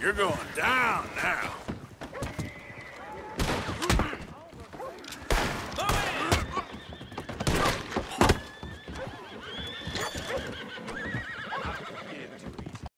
You're going down now.